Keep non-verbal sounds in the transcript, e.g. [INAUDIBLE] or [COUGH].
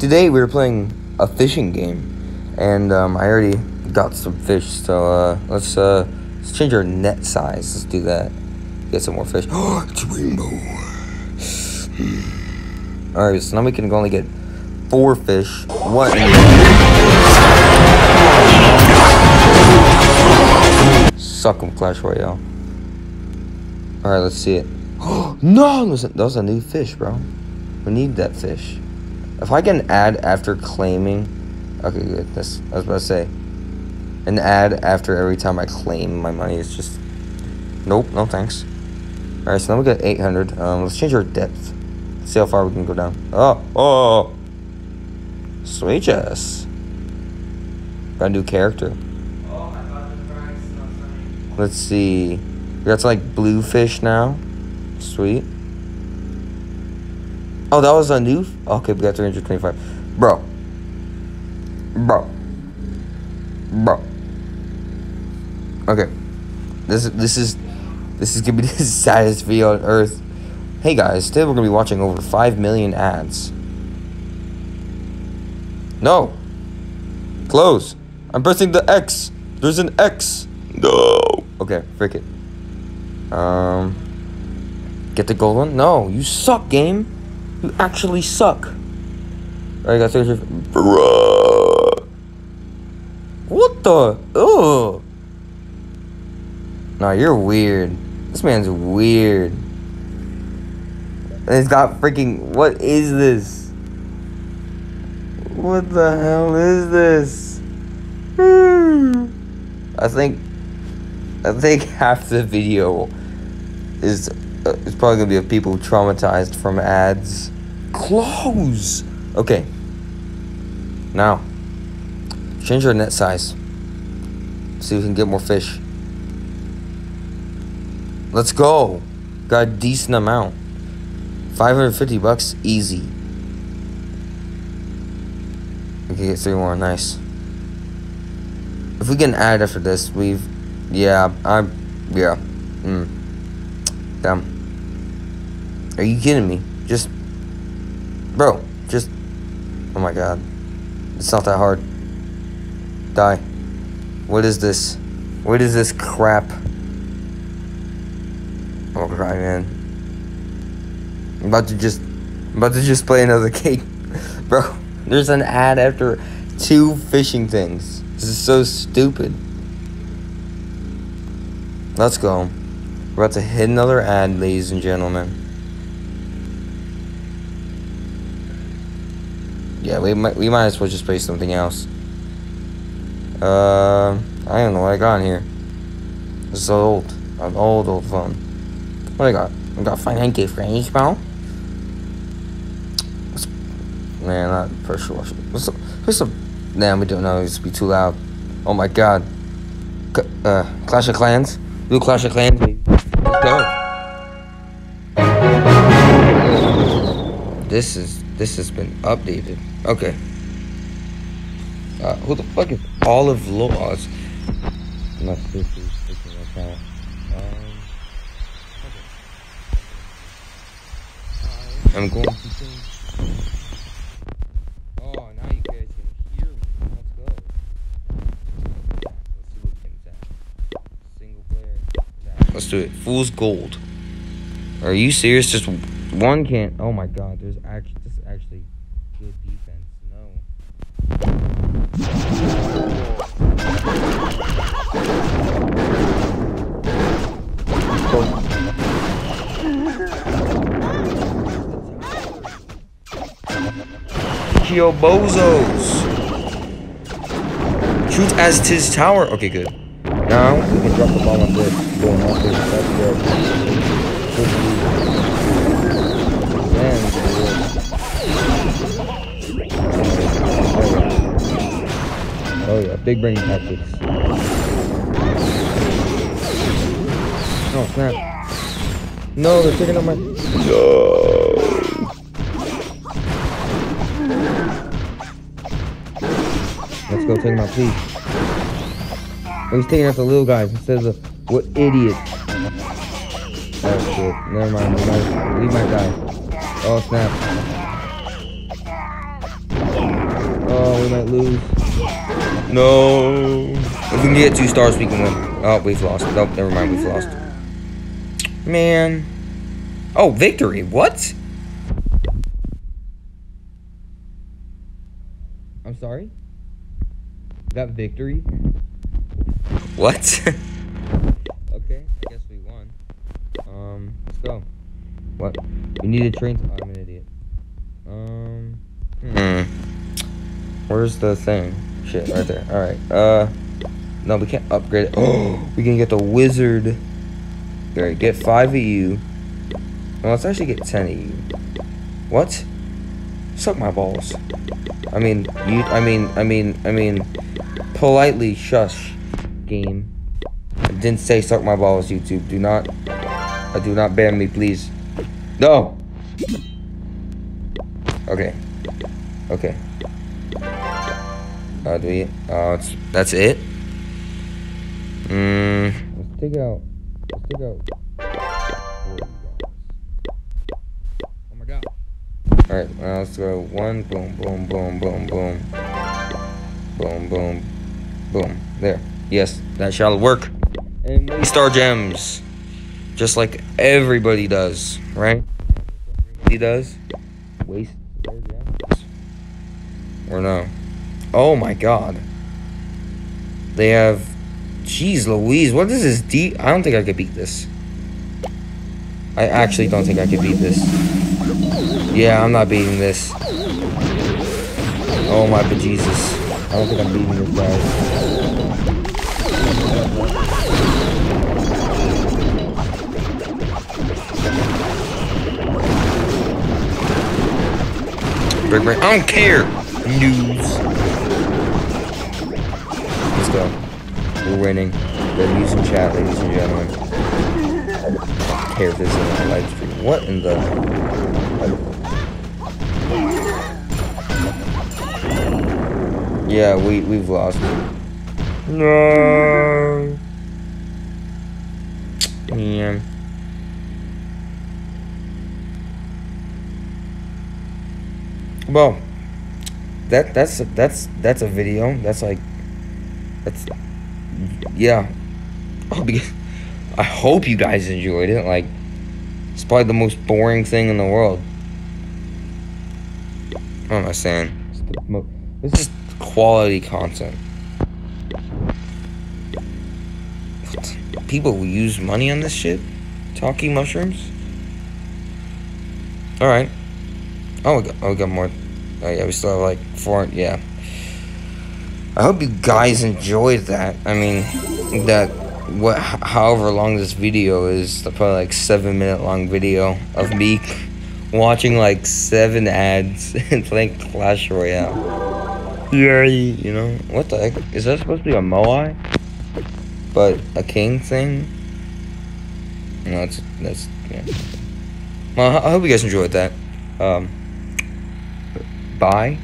today we were playing a fishing game, and um, I already got some fish. So uh, let's uh, let's change our net size. Let's do that. Get some more fish. Oh, [GASPS] it's rainbow. All right, so now we can only get four fish. What? Suck 'em, Clash Royale. All right, let's see it. [GASPS] no, that was a new fish, bro. We need that fish. If I can add after claiming, okay, good. This I was about to say, an ad after every time I claim my money is just, nope, no thanks. All right, so now we got 800. Um, let's change our depth. See how far we can go down. Oh, oh, sweet jess. Got a new character. Let's see. We got some like blue fish now. Sweet. Oh, that was a new. Okay, we got 325. Bro. Bro. Bro. Okay. This this is this is gonna be [LAUGHS] the saddest video on earth. Hey guys, today we're gonna be watching over five million ads. No. Close. I'm pressing the X. There's an X. No. Okay, frick it. Um. Get the gold one? No, you suck, game. You actually suck. Alright, got 30. Bruh. What the? Ugh. Nah, you're weird. This man's weird. It's got freaking. What is this? What the hell is this? Hmm. I think. I think [LAUGHS] half the video is it's probably gonna be of people traumatized from ads. Close. Okay. Now, change our net size. See if we can get more fish. Let's go. Got a decent amount. 550 bucks, easy. We can get three more, nice. If we get an ad after this, we've, yeah, I'm, yeah, hmm. Damn. Are you kidding me? Just, bro, just, oh my god. It's not that hard. Die. What is this? What is this crap? Oh, cry, man. I'm about to just, I'm about to just play another [LAUGHS] game. Bro, there's an ad after two fishing things. This is so stupid. Let's go. We're about to hit another ad, ladies and gentlemen. Yeah, we might we might as well just play something else. Uh, I don't know what I got in here. This is old, an old old phone. What I got? I got financial friends, bro. Man, not pressure washer. What's up? What's up? Damn, we don't know. It's be too loud. Oh my god. C uh, Clash of Clans. Do Clash of Clans, baby. This is this has been updated. Okay. Uh, who the fuck is Olive Laws? My sister's up that. Um, okay. I'm going to change. Oh, now you guys can hear me. Let's go. Let's see what game's at. Single player. Let's do it. Fool's Gold. Are you serious? Just one can't. Oh my god, there's actually this is actually good defense. No. Kyo Bozos. Shoot as tis tower. Okay, good. Now we can drop the ball on this. Going off this. That's. Good Oh yeah, big brain tactics. Oh snap. No, they're taking out my. No. Let's go take my piece. Oh, he's taking out the little guys instead of the what idiot. Oh shit. Never mind. We might, we might die. Oh snap. Oh, we might lose. No. If we can get two stars, we can win. Oh, we've lost. Nope, never mind. We've lost. Man. Oh, victory. What? I'm sorry? That victory? What? [LAUGHS] okay, I guess we won. Um, let's go. What? We need a train. Oh, I'm an idiot. Um. Hmm. Where's the thing? Shit, right there. All right. Uh. No, we can't upgrade it. Oh, [GASPS] we can get the wizard. Alright, get five of you. Well, let's actually get ten of you. What? Suck my balls. I mean, you. I mean, I mean, I mean, politely shush, game. I didn't say suck my balls, YouTube. Do not. I do not ban me, please. No. Okay. Okay. How do we? Oh, it's, that's it? Mmm. Let's dig out. Let's dig out. Oh my god. Alright, well, let's go one, boom, boom, boom, boom, boom. Boom, boom, boom. There. Yes, that shall work. And we star gems. Just like everybody does, right? He does. Waste their gems. Or no. Oh my god. They have. Jeez Louise, what is this deep? I don't think I could beat this. I actually don't think I could beat this. Yeah, I'm not beating this. Oh my bejesus. I don't think I'm beating this guy. Break, break. I don't care. News. Winning. They're using chat, ladies and gentlemen. I don't care if this is live stream. What in the? Yeah, we we've lost. No. Damn. Well, that that's that's that's a video. That's like that's yeah. Oh, I'll be, I hope you guys enjoyed it. Like it's probably the most boring thing in the world. What am I saying? This is quality content. People who use money on this shit? Talking mushrooms? Alright. Oh, we got, oh, we got more. Oh, yeah, we still have like four. Yeah. I hope you guys enjoyed that. I mean, that what, however long this video is, probably like seven minute long video of me watching like seven ads [LAUGHS] and playing Clash Royale. Yeah, you know what the heck is that supposed to be a Moai? But a king thing? No, that's that's yeah. Well, I hope you guys enjoyed that. Um, bye.